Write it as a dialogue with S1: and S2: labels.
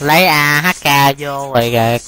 S1: lấy ahk vô rồi rồi